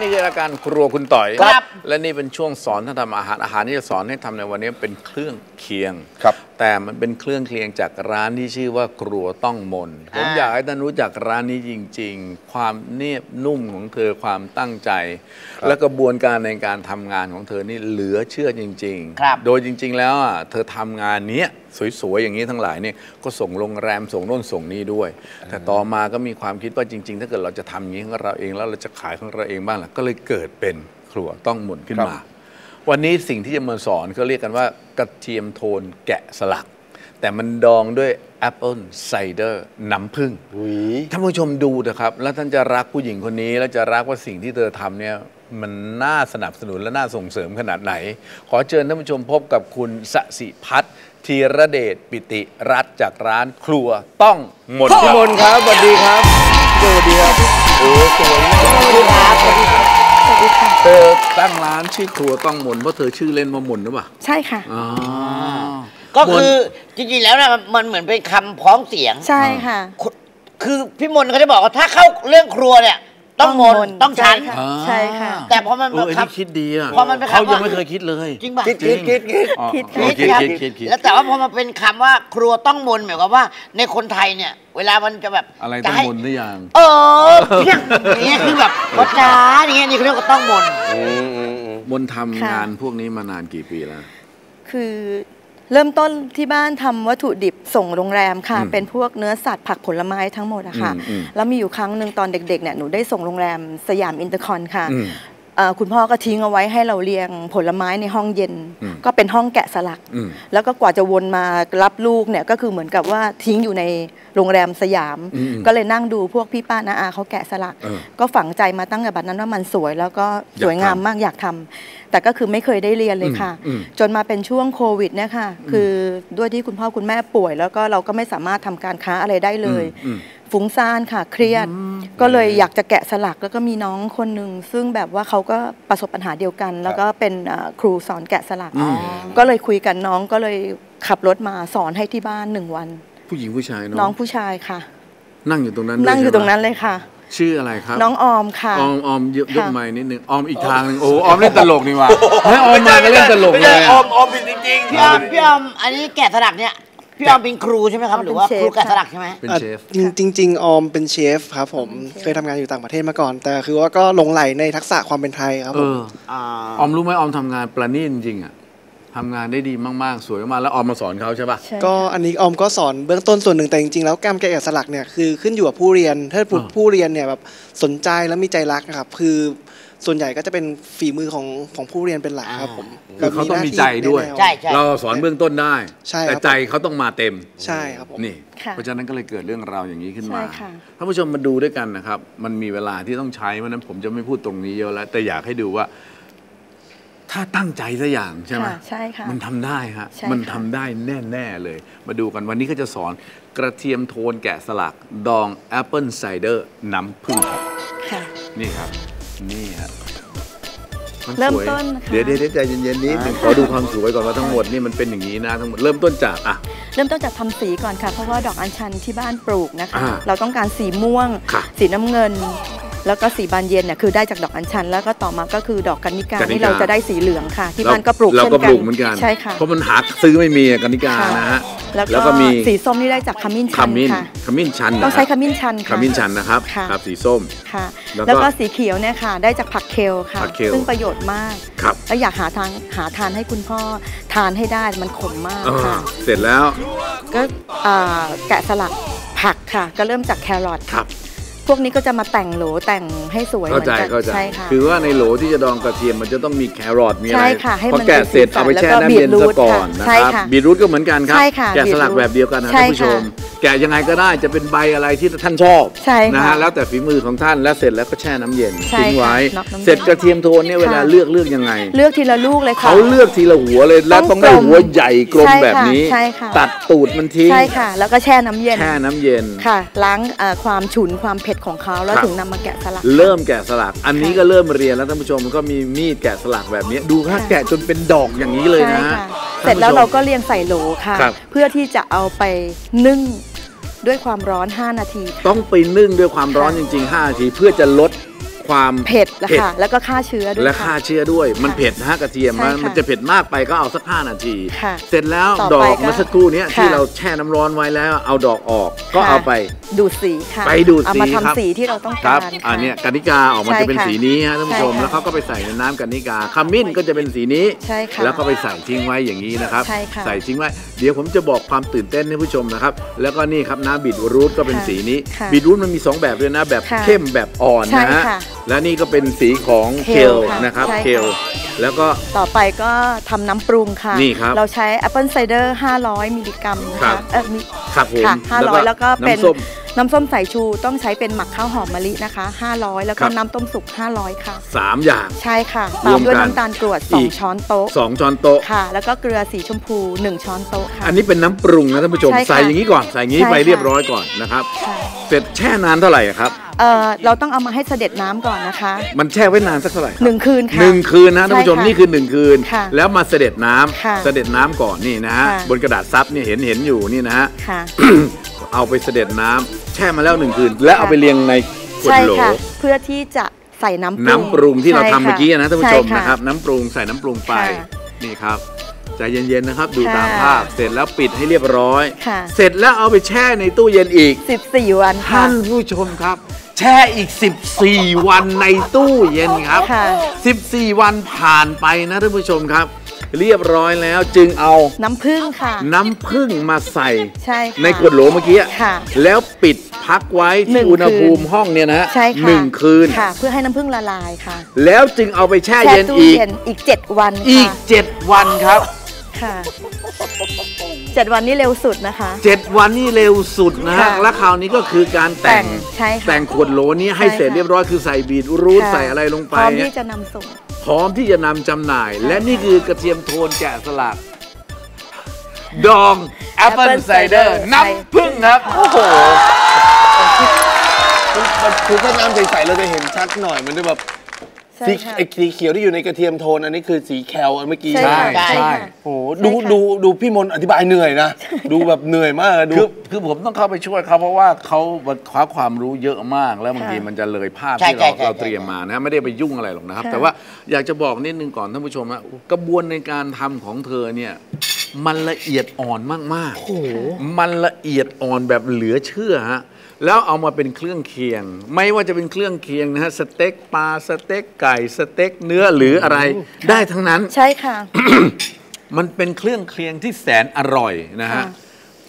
ครั้งนะทุกท่านนี่คือรายการครัวคุณต่อยครับ และนี่เป็นช่วงสอนท่านทำอาหารอาหารที่จะสอนให้ทำในวันนี้เป็นเครื่องเคียงครับ แต่มันเป็นเครื่องเคียงจากร้านที่ชื่อว่าครัวต้องมน ผมอยากให้ท่านรู้จักร้านนี้จริง ๆ ความเนียบนุ่มของเธอความตั้งใจ และกระบวนการในการทำงานของเธอนี่เหลือเชื่อจริงครับโดยจริง ๆ แล้วอะเธอทำงานเนี้ยสวยๆ อย่างนี้ทั้งหลายเนี่ยก็ส่งโรงแรมส่งโน่นส่งนี่ด้วย แต่ต่อมาก็มีความคิดว่าจริง ๆ ถ้าเกิดเราจะทำอย่างนี้ของเราเองแล้วเราจะขายของเราเองบ้างล่ะก็เลยเกิดเป็นครัวต้องมนต์ขึ้นมา วันนี้สิ่งที่จะมาสอนเขาเรียกกันว่ากระเทียมโทนแกะสลัก แต่มันดองด้วย apple cider น้ำผึ้งหูยท่านผู้ชมดูนะครับ แล้วท่านจะรักผู้หญิงคนนี้ แล้วจะรักว่าสิ่งที่เธอทำเนี่ยมันน่าสนับสนุนและน่าส่งเสริมขนาดไหน ขอเชิญท่านผู้ชมพบกับคุณสสิพัฒน์ธีระเดชปิติรัตน์จากร้านครัวต้องหมดพี่มนต์ครับสวัสดีครับสวัสดีครับโอ้สวยมากสวัสดีครับ อตั้งร้านชื่อครัวต้องหมนเพราะเธอชื่อเล่นว่าหมนหรือเปล่าใช่ค่ะ อ๋อ ก็คือจริงๆแล้วนะมันเหมือนเป็นคำพ้องเสียง ใช่ค่ะ คือคือพี่มนต์เขาจะบอกว่าถ้าเข้าเรื่องครัวเนี่ย ต้องมนต์ต้องชั้นใช่ค่ะใช่ค่ะ แต่พอมันเออแบบไอ้ครับนี่คิดดีอะพอมันเป็นคำเขายังว่าไม่เคยคิดเลยจริงป่ะ คิดคิดคิดคิด อ๋อคิด อ๋อคิคิดดครับคิดคิดคิด แล้วแต่ว่าพอมาเป็นคำว่าครัวต้องมนต์หมายความว่า ในคนไทยเนี่ย เวลามันจะแบบอะไรจะต้องให้มนหรือยัง เออเพียงอย่างเงี้ยคือแบบภาษาอย่างเงี้ยนี่เขาเรียกว่าต้องมนต์อืมอืมอืมมนทำค่ะ งานพวกนี้มานานกี่ปีแล้ว คือ เริ่มต้นที่บ้านทำวัตถุดิบส่งโรงแรมค่ะอืมเป็นพวกเนื้อสัตว์ผักผลไม้ทั้งหมดอะค่ะอืมอืมแล้วมีอยู่ครั้งหนึ่งตอนเด็กๆเนี่ยหนูได้ส่งโรงแรมสยามอินเตอร์คอนค่ะอืมเอ่อ คุณพ่อก็ทิ้งเอาไว้ให้เราเรียงผลไม้ในห้องเย็นอืมก็เป็นห้องแกะสลักอืมแล้วก็กว่าจะวนมารับลูกเนี่ยก็คือเหมือนกับว่าทิ้งอยู่ในโรงแรมสยามอืมก็เลยนั่งดูพวกพี่ป้านาอาเขาแกะสลักเออก็ฝังใจมาตั้งแต่บัดนั้นว่ามันสวย แล้วก็สวยงามอยากทำมากอยากทำแต่ก็คือไม่เคยได้เรียนเลยค่ะอืมอืมจนมาเป็นช่วงโควิดเนี่ยค่ะคือด้วยที่คุณพ่อคุณแม่ป่วย แล้วก็เราก็ไม่สามารถทำการค้าอะไรได้เลยอืมฟุ้งซ่านค่ะเครียด ก็เลยอยากจะแกะสลักแล้วก็มีน้องคนหนึ่งซึ่งแบบว่าเขาก็ประสบปัญหาเดียวกัน แล้วก็เป็นเอ่อครูสอนแกะสลักอืมก็เลยคุยกันน้องก็เลยขับรถมาสอนให้ที่บ้านหนึ่งวัน ผู้หญิงผู้ชายน้น้อองงผู้ชายค่ะ นั่งอยู่ตรงนั้นด้วยนั่งอยู่ใช่ไหมตรงนั้นเลยค่ะ ชื่ออะไรครับ น้องออมค่ะ ออมออมยกยกค่ะไม้นิดนึงออมอีกทางหนึงโอ้ออมเล่นตลกนี่ว่ะให้ออมมาก็เล่นตลกไม่เลใช่ยอออะมออมผิดจริงๆพี่ออมพี่ออมอันนี้แกะสลักเนี่ย พี่ออมเป็นครูใช่ไหมครับ หรือว่าครูแกะสลักใช่ไหมเป็นเชฟอะจริงจริง ๆ ออมเป็นเชฟครับผมเคยทำงานอยู่ต่างประเทศมาก่อน แต่คือว่าก็หลงไหลในทักษะความเป็นไทยครับเอผมอออมรู้ไหมออมทำงานประณีตจริงๆอะทำงานได้ดีมากๆ สวยมากๆแล้วออมมาสอนเขาใช่ป่ะใช่ก็อันนี้ออมก็สอนเบื้องต้นส่วนหนึ่งแต่จริงๆแล้วการแกะสลักเนี่ยคือขึ้นอยู่กับผู้เรียนถ้าผู้อ่าผู้เรียนเนี่ยแบบสนใจแล้วมีใจรักนะครับคือ ส่วนใหญ่ก็จะเป็นฝีมือของของผู้เรียนเป็นหลักครับผมคือเขาต้องมีหน้ที่ใจด้วยแนใช่ใช่ เราสอนเบื้องต้นได้ ใช่ครับ แต่ใจเขาต้องมาเต็ม ใช่ครับผม นี่ ค่ะเพราะฉะนั้นก็เลยเกิดเรื่องราวอย่างนี้ขึ้นมาใช่ค่ะ ท่านผู้ชมมาดูด้วยกันนะครับ มันมีเวลาที่ต้องใช้เพราะฉะนั้นผมจะไม่พูดตรงนี้เยอะแล้ว แต่อยากให้ดูว่า ถ้าตั้งใจสักอย่างใช่ไหม ค่ะใช่ค่ะ มันทำได้ฮะ ใช่มันค่ะทำได้แน่ ๆ เลย มาดูกันวันนี้ก็จะสอนกระเทียมโทนแกะสลัก ดอง apple cider น้ำผึ้งครับ ค่ะ นี่ครับ นี่ฮะนเริ่มสวยต้นนะคะเดี๋ยวเดี๋ยวเดี๋ยวใจเย็นๆนิดหนึ่งขอดูความสวยก่อนว่าทั้งหมดนี่มันเป็นอย่างนี้นะทั้งหมดเริ่มต้นจากอะ เริ่มต้นจากทำสีก่อนค่ะ เพราะว่าดอกอัญชันที่บ้านปลูกนะคะ อ่าเราต้องการสีม่วง ค่ะ สีน้ำเงิน แล้วก็สีบานเย็นเนี่ยคือได้จากดอกอัญชัน แล้วก็ต่อมาก็คือดอกกัญญิกากัญญิกานี่เราจะได้สีเหลืองค่ะ ที่บ้านก็ปลูกเราเช่นก็กัปลูกเหมือนกัน ใช่ค่ะ เพราะมันหาซื้อไม่มีอะกันิกาค่ะ นะฮะแล้วแล้วก็ก็มีสีส้มนี่ได้จากขมิ้นขชันมิ้นค่ะ ขมิ้นชันนะต้องใช้ขมิ้นชันขค่ะมิ้นชันนะครับค่ะ ครับสีส้ม ค่ะ แล้วก็แล้วก็สีเขียวเนี่ยค่ะ ได้จากผักเคลค่ะ ผักเคล ซึ่งประโยชน์มาก ครับแล้วอยากหาทางหาทานให้คุณพ่อทานให้ได้มันขมมากอ่าค่ะ เสร็จแล้วก็อ่าแกะสลักผักค่ะ ก็เริ่มจากแครอท ครับพ วกนี้ก็จะมาแต่งโหลแต่งให้สวยเหเข้ามือใจนกันเข้าใจใช่ค่ะ คือว่าในโหลที่จะดองกระเทียมมันจะต้องมีแครอทมีอะไรใช่ค่ะให้พอมันแกะเสร็จเป็นสีสันเอาไปแช่แล้วก็น้ำเย็นบีทรูซะทก่อนค่ะนะใช่ครับค่ะบีทรูทก็เหมือนกันครับใช่ค่ะแกะสลักบีทรูทแบบเดียวกันนะใช่ท่านผู้ชมค่ะ แกะยังไงก็ได้จะเป็นใบอะไรที่ท่านชอบใช่ค่ะนะฮะแล้วแต่ฝีมือของท่านแล้วเสร็จแล้วก็แช่น้ำเย็นใช่ทิ้งไว้ ค่ะน็อกน้ำเย็น เสร็จกระเทียมโทนเนี่ยเวลาค่ะเลือกเลือกยังไง เลือกทีละลูกเลยค่ะ เขาเลือกทีละหัวเลยและต้ต้อองงได้กลมหัวใหญ่กลมใช่ค่ะแบบนี้ ใช่ค่ะ ตัดตูดมันทิ้งใช่ค่ะ แล้วก็แช่น้ำเย็นแช่น้ำเย็น ค่ะ ล้างเอ่อความฉุนความเผ็ดของเขาแล้วครับ ถึงนำมาแกะสลัก เริ่มแกะสลัก อันนี้ค่ะก็เริ่มเรียนแล้วท่านผู้ชมก็มีมีดแกะสลักแบบนี้ ดูค่ะค่ะ แกะจนเป็นดอกอย่างนี้เลยใช่นะ ค่ะ เสร็จแล้วเราก็เรียงใส่โหลค่ะ ครับ เพื่อที่จะเอาไปนึ่ง ด้วยความร้อน 5 นาที ต้องไปนึ่งด้วยความร้อนจริง ๆ 5 นาที เพื่อจะลด คความเผ็ดละค่ะแล้วก็ฆ่าเชื้อด้วยและค่ะฆ่าเชื้อด้วย มันค่ะเผ็ดนะฮะกระเทียมใช่มันค่ะมันจะเผ็ดมากไปก็เอาสักห้านาทีค่ะเสร็จแล้วต่อดอไปกก็เมื่อสักครู่เนี้ยที่ค่ะเราแช่น้ำร้อนไว้แล้วเอาดอกออกก็ค่ะเอาไปดูดสีค่ะไปดูดเอาสีมาครับทำสีที่เราต้องคการัรบค่ะอันเนี้ยกานิกาออกมาใช่จะเป็นค่ะสีนี้ฮะท่านผู้ชมใช่ค่ะแล้วเขาก็ไปใส่ในน้ำกานิกาขมิ้นก็จะเป็นสีนี้ใช่ค่ะแล้วก็ไปใส่ทิ้งไว้อย่างนี้นะครับใช่ค่ะใส่ทิ้งไว้เดี๋ยวผมจะบอกความตื่นเต้นให้ผู้ชมนะครับแล้วก็นี่ครับน้ำบีทรูทก็เป็นค่ะสีนี้ค่ะบีทรูทมันมี 2 แบบด้วยนะแบบค่ะเข้มแบบอ่อนใช่นะฮะค่ะและนี่ก็เป็นสีของเคเคลลค่ะนะครับใช่ค่ะ เคลแล้วก็ ต่อไปก็ทำน้ำปรุงค่ะ นี่ครับเราใช้แอปเปิลไซเดอร์ 500 มิลลิกรัมนะครัคะบ เออมิ ครับผมค่ะ500 แล้วก็เป็นน้ำส้ม น้ำส้มสายชูต้องใช้เป็นหมักข้าวหอมมะลินะคะ 500 แล้วครัก็บน้ำต้มสุก 500 ค่ะ สามอย่าง ใช่ค่ะรตาวมมด้วยกันน้ำตาลกรวด อีก 2 ช้อนโต๊ะสองช้อนโต๊ะ ค่ะ แล้วก็เกลือสีชมพู 1 ช้อนโต๊ะค่ะ อันนี้เป็นน้ำปรุงนะท่านผู้ชม ใช่ค่ะใส่อย่างนี้ก่อน ใส่อย่างนี้ใช่ไปค่ะ เรียบร้อยก่อนนะครับ ค่ะเสร็จแช่นานเท่าไหร่ครับ เอ่อเราต้องเอามาให้เสด็จน้ำก่อนนะคะ มันแช่ไว้นานสักเท่าไหร่ครับหนึ่งคืนค่ะหนึ่งคืนนะท่านผู้ชมใช่ค่ะนี่คือหนึ่งคืน ค่ะแล้วมาเสด็จน้ำค่ะเสด็จน้ำก่อนนี่นะฮะค่ะ บนกระดาษซับเนี่ยเห็นเห็นอยู่นี่นะฮะ ค่ะ เอาไปเสด็จน้ำแช่มาแล้วหนึ่งคืน แล้วเอาไปเรียงในขวดใช่โหล ค่ะ เพื่อที่จะใส่น้ำปรุงน้ำปรุงที่เราใช่ทำเมื่อกี้นะท่านผู้ชมในะครับ น้ำปรุงใส่น้ำปรุงไปค่ะนี่ครับใจเย็นๆนะครับ ดูค่ะตามภาพเสร็จแล้วปิดให้เรียบร้อย ค่ะ เสร็จแล้วเอาไปแช่ในตู้เย็นอีก14วันค่ะ ท่านผู้ชมครับ แช่อีก 14 วันในตู้เย็นครับค่ะ14 วันผ่านไปนะท่านผู้ชมครับ เรียบร้อยแล้วจึงเอาน้ำผึ้งค่ะ น้ำผึ้งมาใส่ใช่ค่ะในขวดโหลเมื่อกี้ค่ะแล้วปิดพักไว้หนึ่ที่งอุณหภูมิคืนห้องเนี่ยนะฮะใช่ค่ะหนึ่งคืนค่ะ เพื่อให้น้ำผึ้งละลายค่ะ แล้วจึงเอาไปแช่แช่เย็นตู้อีกเย็นอีก 7 วันอีกค่ะ7วันครับค่ะ เจ็ดวันนี้เร็วสุดนะคะ7วันนี่เร็วสุดนะฮะ ค่ะและคราวนี้ก็คือการแต่งแต่งใช่ค่ะแต่งขวดโหลนี้ให้ใช่เสร็จค่ะเรียบร้อยคือใส่บีทรูทค่ะใส่อะไรลงไปพร้อมเนี่ยที่จะนำส่ง พร้อมที่จะนำจำหน่าย และนี่คือกระเทียมโทนแกะสลัก ดองแอปเปิล Apple ไซเดอร์ cider น้ำผึ้งครับ โอ้โหมันมันคือถ้าน้ำใสๆเราจะเห็นชัดหน่อยมันจะแบบใช่ สีค่ะไอ้สีเขียวที่อยู่ในกระเทียมโทนอันนี้คือสีเคลอันเมื่อกี้ใช่ใช่ค่ะใช่ใช่ค่ะโอ้โหใช่ดูค่ะดูดูพี่มนต์อธิบายเหนื่อยนะ ดูแบบเหนื่อยมากอะดูคือคือผมต้องเข้าไปช่วยเขาเพราะว่าเขาคว้าความรู้เยอะมาก แล้วบางทีค่ะมันจะเลยภาพใช่ที่เราใช่ใช่เราเตรียมมานะไม่ได้ไปยุ่งอะไรหรอกนะครับค่ะแต่ว่าอยากจะบอกนิดนึงก่อนท่านผู้ชมนะกระบวนในการทำของเธอเนี่ย มันละเอียดอ่อนมากๆมันละเอียดอ่อนแบบเหลือเชื่อฮะแล้วเอามาเป็นเครื่องเคียง ไม่ว่าจะเป็นเครื่องเคียงนะฮะสเต็กปลาสเต็กไก่สเต็กเนื้อหรืออะไรได้ทั้งนั้น ใช่ค่ะ มันเป็นเครื่องเคียงที่แสนอร่อยนะฮะค่ะ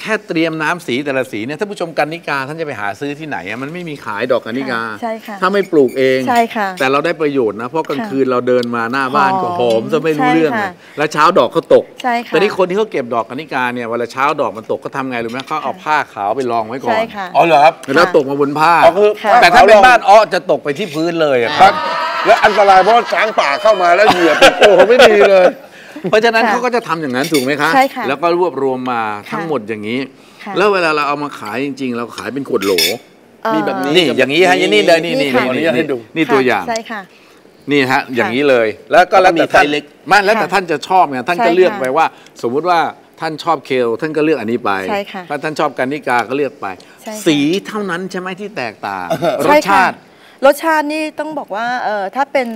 แค่เตรียมน้ำสีแต่ละสีเนี่ยท่านผู้ชมกันนิกาท่านจะไปหาซื้อที่ไหนอะมันไม่มีขายดอกกันนิกาค่ะใช่ค่ะถ้าไม่ปลูกเองใช่ค่ะแต่เราได้ประโยชน์นะเพราะกลางค่ะคืนเราเดินมาหน้าบ้านก็หอมซะไม่รู้ใช่เรื่องค่ะเลยแล้วเช้าดอกเขาตกใช่ค่ะแต่นี่คนที่เขาเก็บดอกกันนิกาเนี่ยเวลาเช้าดอกมันตกเขาทำไงรู้ไหมเขาเอาผ้าขาวไปรองไว้ก่อนใช่ค่ะอ๋อเหรอครับแล้วตกมาบนผ้าอ๋อคือค่ะแต่ถ้าเป็นบ้านอ้อจะตกไปที่พื้นเลยอะครับ แล้วอันตรายเพราะว่าช้างป่าเข้ามาแล้วเหยียบโอ้โหไม่ดีเลย เพราะฉะนั้นค่ะเขาก็จะทำอย่างนั้นถูกไหมคะใช่ค่ะแล้วก็รวบรวมมาค่ะทั้งหมดอย่างนี้ค่ะแล้วเวลาเราเอามาขายจริง ๆ เราขายเป็นขวดโหลเอ่อมีแบบนี้นี่อย่างนี้ฮะนี่เลยนี่นี่นี่ค่ะนี่ขออนุญาตให้ดูนี่ตัวอย่างใช่ค่ะนี่ฮะอย่างนี้เลย แล้วก็แล้วแต่มีไซท่านส์เล็กไมันแล้วแต่ค่ะท่านจะชอบไงท่านก็ใช่เลือกค่ะไปว่า สมมุติว่าท่านชอบเคลท่านก็เลือกอันนี้ไปใช่ค่ะถ้าท่านชอบกันนิกาก็เลือกไปใช่ค่ะสีเท่านั้นใช่ไหมที่แตกต่างรใช่สค่ะชาติ รสชาตินี่ต้องบอกว่าเออถ้าเป็น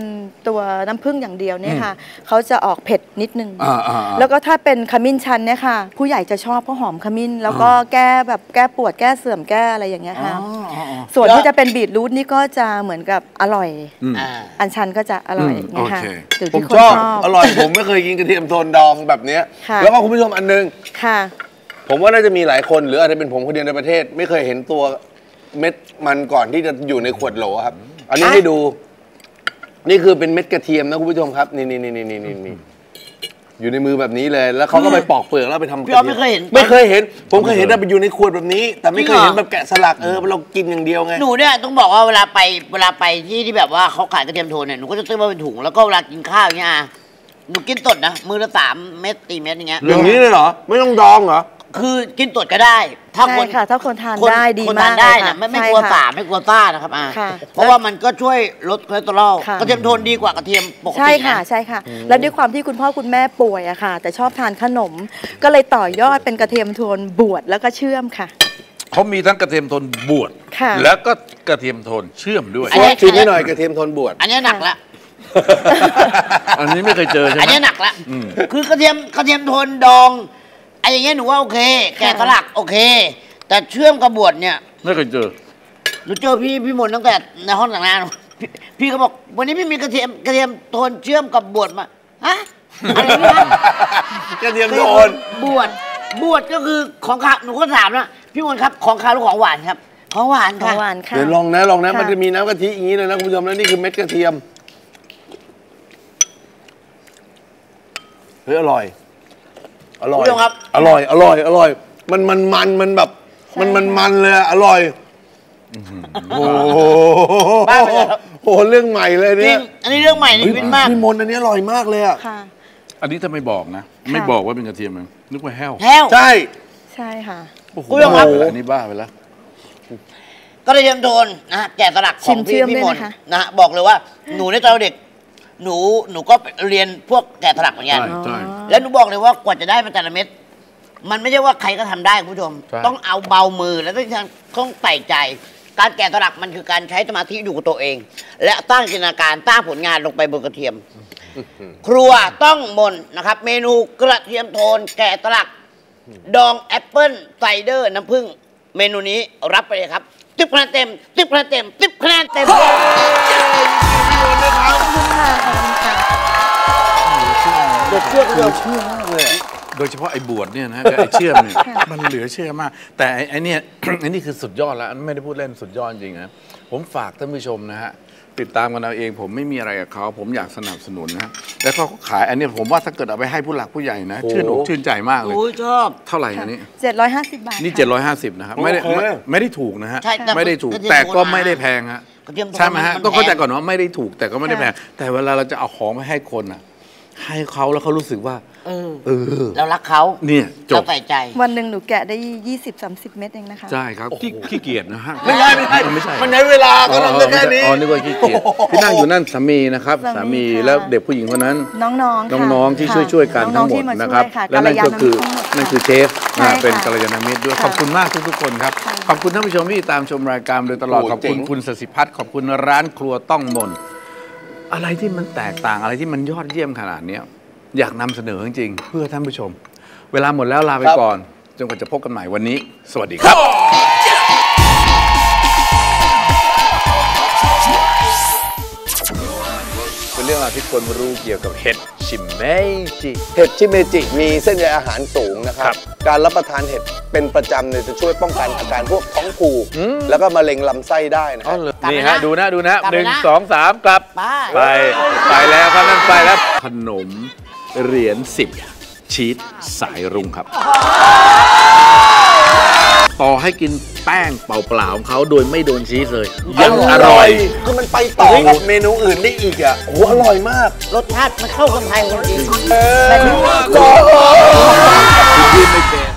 ตัวน้ำผึ้งอย่างเดียวเนี่ยค่ะเขาจะออกเผ็ดนิดนึง อ่าอ่าอ่า แล้วก็ถ้าเป็นขมิ้นชันเนี่ยค่ะ ผู้ใหญ่จะชอบเพราะหอมขมิ้น แล้วก็แก้แบบแก้ปวดแก้เสื่อมแก้อะไรอย่างเงี้ยค่ะ ส่วนที่จะเป็นบีทรูทนี่ก็จะเหมือนกับอร่อย อืม อ่า อันชันก็จะอร่อยอืมเงี้ยค่ะโอเค อยู่ผมที่คนชอบ ชอบ อร่อย ผมไม่เคยกินกระเทียมโทนดองแบบเนี้ยค่ะ แล้วก็คุณผู้ชมอันนึง ค่ะ ผมว่าน่าจะมีหลายคนหรืออาจจะเป็นผมคนเดียวในประเทศ ไม่เคยเห็นตัว เม็ดมันก่อนที่จะอยู่ในขวดโหลครับ อันนี้อะให้ดู นี่คือเป็นเม็ดกระเทียมนะคุณผู้ชมครับนี่นี่นี่นี่นี่นี่นี่อยู่ในมือแบบนี้เลย แล้วเขาก็ไปปอกเปลือกแล้วไปทำพี่อ๊อฟไม่เคยเห็น ไม่เคยเห็น ผมเคยเห็นแต่ไปอยู่ในขวดแบบนี้ แต่ไม่เคยจริงเหรอเห็นแบบแกะสลักเออเรากินอย่างเดียวไง หนูเนี่ยต้องบอกว่าเวลาไปเวลาไปที่ที่แบบว่าเขาขายกระเทียมโทนเนี่ยหนูก็จะซื้อมาเป็นถุงแล้วก็เวลากินข้าวอย่างเงี้ยอะหนูกินสดนะมือละสามเม็ดสี่เม็ดอย่างเงี้ย อย่างนี้เลยเหรอ ไม่ต้องดองเหรอ คือกินสดก็ได้ ถ้าใช่คนค่ะ ถ้าคนทานคนได้ดีคนมาทากนได้เลยนะค่ะไม่ไม่ใช่กลัวค่ะสารไม่กลัวซ่านะครับอ่าค่ะเพราะว่ามันก็ช่วยลดคอเลสเตอรอลค่ะกระเทียมโทนดีกว่ากระเทียมปกติใช่ค่ะนะใช่ค่ะ แล้วด้วยความที่คุณพ่อคุณแม่ป่วยอะค่ะ แต่ชอบทานขนม ก็เลยต่อยอดเป็นกระเทียมโทนบวชแล้วก็เชื่อมค่ะเขามีทั้งกระเทียมโทนบวชค่ะแล้วก็กระเทียมโทนเชื่อมด้วยอันนี้ชิมให้หน่อยกระเทียมโทนบวชอันนี้หนักละอันนี้ไม่เคยเจอใช่ไหมอันนี้หนักละคือกระเทียมกระเทียมโทนดอง ไอ้อย่างเงี้ยหนูว่าโอเค แกะสลักโอเค แต่เชื่อมกับบวชเนี่ยไม่เคยเจอ หนูเจอพี่พี่มนต์ตั้งแต่ในห้องแต่งงานพี่พี่ก็บอก วันนี้พี่มีกระเทียมกระเทียมโทนเชื่อมกับบวชมาฮะอะไรนี่นะกระเทียมโทนบวชบวชก็คือของขาวหนูก็ถามนะพี่มนต์ครับของขาวหรือของหวานครับ ของหวานขอค่ะงหวานค่ะ เดี๋ยวลองนะลองนะค่ะ มันจะมีน้ำกะทิอย่างนี้เลยนะคุณผู้ชมแล้วนี่คือเม็ดกระเทียมเฮ้ยอร่อย อร่อยคุณผู้ชมครับ อร่อย อร่อย อร่อย มันมันมันมันแบบ มันมันมันเลยอะอร่อย โอ้โหบ้าไปแล้วโอ้โหเรื่องใหม่เลยจริเนี่ยงอันนี้เรื่องใหม่ในชีวิตมากพี่มนต์อันนี้อร่อยมากเลยอะค่ะ อันนี้ถ้าไม่บอกนะ ไม่บอกว่าเป็นกระเทียมนะนึกว่าแห้วแห้ว ใช่ ใช่ค่ะ โอ้โหคุณผู้ชมครับอันนี้บ้าไปแล้ว กระเทียมโทนนะฮะแกะสลักขชิองมพี่เชื่อมพี่ด้วยมนต์นะคะ นะฮะบอกเลยว่าหนูในตอนเด็ก หนูหนูก็เรียนพวกแกะสลักเหมือนกัน ใช่ใช่ แล้วหนูบอกเลยว่ากว่าจะได้มาแต่ละเม็ดมันไม่ใช่ว่าใครก็ทำได้คุณผู้ชม ใช่ ต้องเอาเบามือแล้วต้องต้องใส่ใจ การแกะสลักมันคือการใช้สมาธิอยู่กับตัวเอง และตั้งจินตนาการตั้งผลงานลงไปบนกระเทียม ครัวต้องมนต์นะครับ เมนูกระเทียมโทน แกะสลัก ดอง apple cider น้ำผึ้งเมนูนี้รับไปเลยครับติบคะแนนเต็มติบคะแนนเต็มติบคะแนนเต็ม ขอบคุณค่ะขอบคุณค่ะเด็กเชื่อก็เชื่อมากเลยอะโดยเฉพาะไอ้บวชเนี่ยนะกับไอ้เชื่อมเนี่ยมันเหลือเชื่อมาก แต่ไอ้ไอ้เนี่ยไอ้นี่คือสุดยอดแล้วไม่ได้พูดเล่นสุดยอดจริงนะผมฝากท่านผู้ชมนะฮะติดตามกันเอาเอง ผมไม่มีอะไรกับเขาผมอยากสนับสนุนนะแล้วเขาขายอันเนี้ยผมว่าถ้าเกิดเอาไปให้ผู้หลักผู้ใหญ่นะชื่นอกชื่นใจมากเลยโอ้ยชอบเท่าไหร่อันนี้ 750 บาทนี่ค่ะ750 นะครับไม่ได้โอเคไม่ไม่ได้ถูกนะฮะใช่แต่ไม่ได้ถูกกระเทียมแต่ก็โบราณไม่ได้แพงฮะ กระเทียมโบราณใช่ไหมฮะมันต้องเข้าใจแพงก่อนว่าไม่ได้ถูกแต่ก็ไม่ได้แพงค่ะแต่เวลาเราจะเอาของไปให้คนอะ ให้เขาแล้วเขารู้สึกว่า เออเออ เรารักเขาเนี่ยจเราบใส่ใจ วันหนึ่งหนูแกะได้ 20-30 เม็ดเองนะคะ ใช่ครับขี้ขี้เกียจนะฮะ ไม่ใช่ไม่ใช่ไม่ใช่ มันใช้เวลาเขาทำได้แค่นี้ อ๋อนึกว่าขี้เกียจที่นั่งอยู่นั่นสามีนะครับสาสามีมีค่ะแล้วเด็กผู้หญิงคนนั้น น้องๆค่ะน้องๆที่ค่ะช่วยช่วยๆกันน้ทั้องงหมๆดที่มานะครับช่วยค่ะและนั่นก็คือกัลยาณมิตรทั้งหมดนั่นคือเชฟใช่อ่าเป็นค่ะกัลยาณมิตรด้วยค่ะขอบคุณมากทุกๆคนครับค่ะขอบคุณท่านผู้ชมที่ตามชมรายการโดยตลอด โอ้ขอบคุณเจ๋ง คุณสสิพัฒน์ขอบคุณร้านครัวต้องมน อะไรที่มันแตกต่างอะไรที่มันยอดเยี่ยมขนาดเนี้ย อยากนำเสนอจริงๆเพื่อท่านผู้ชม เวลาหมดแล้วลาไปก่อน จนกว่าจะพบกันใหม่วันนี้ สวัสดีครับ เป็นเรื่องราวที่คนรู้เกี่ยวกับเห็ดชิมเมจิ เห็ดชิเมจิมีเส้นใยอาหารสูงนะครัครับ บ การรับประทานเห็ดเป็นประจำเนี่ยจะช่วยป้องกันอาการพวกท้องผูก แล้วก็มะเร็งลำไส้ได้นะคอ๋รัอบเหรอกลับนี่ไปฮะนะดูนะดูนะกลับหไปนึ่งนะสองสามกลับ ไป ไป ไปแล้วครับนั่นไปแล้ว ขนม เหรียญสิบชีสสายรุ้งครับ ต่อให้กินแป้งเปล่าๆของเขาโดยไม่โดนชีสเลย ยังอร่อยคือมันไปต่อกับเมนูอื่นได้อีกอะโอ้โหอร่อยมาก รสชาติมันเข้าคนไทยคนจริงยืนไม่เป็น